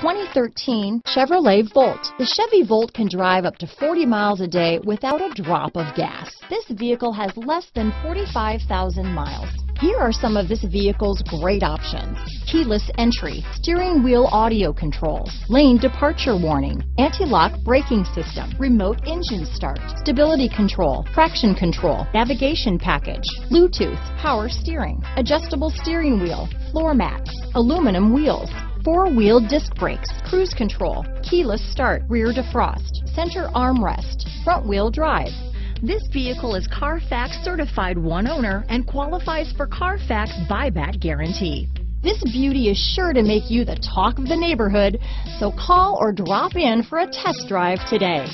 2013 Chevrolet Volt. The Chevy Volt can drive up to 40 miles a day without a drop of gas. This vehicle has less than 45,000 miles. Here are some of this vehicle's great options. Keyless entry, steering wheel audio controls, lane departure warning, anti-lock braking system, remote engine start, stability control, traction control, navigation package, Bluetooth, power steering, adjustable steering wheel, floor mats, aluminum wheels, four-wheel disc brakes, cruise control, keyless start, rear defrost, center armrest, front wheel drive, this vehicle is Carfax certified one owner and qualifies for Carfax buyback guarantee. This beauty is sure to make you the talk of the neighborhood, so call or drop in for a test drive today.